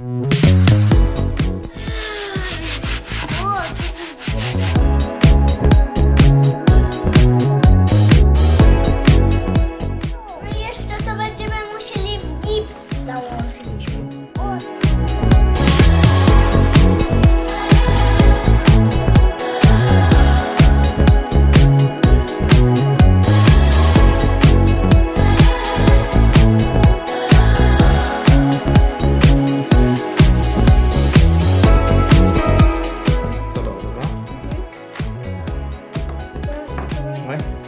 Mm-hmm. 可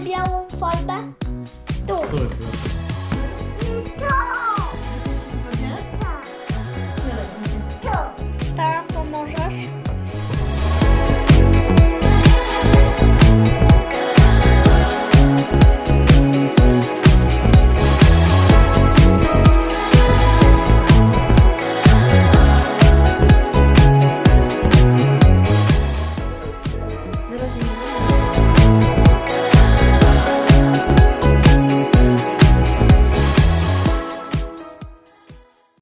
Białą farbę. Tu. To.